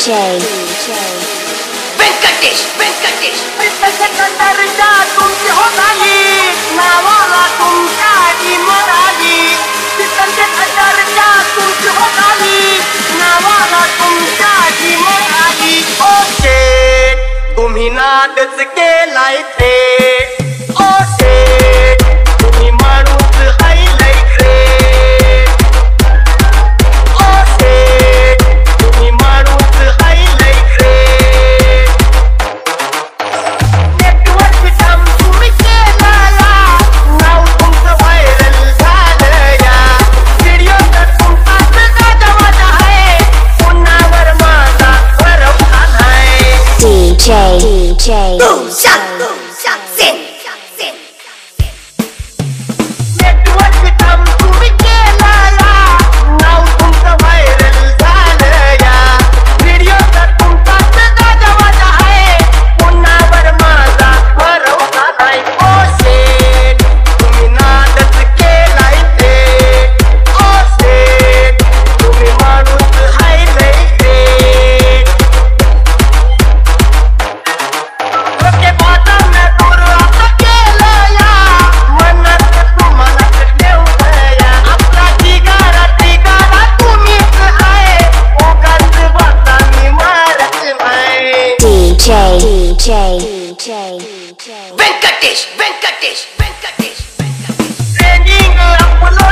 DJ. Venkatesh, Venkatesh. तुम्ही नाटच केलाय ते DJ, DJ, Boom. DJ, DJ, Venkatesh, Venkatesh, Venkatesh, Venkatesh.